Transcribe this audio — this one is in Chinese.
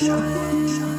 想想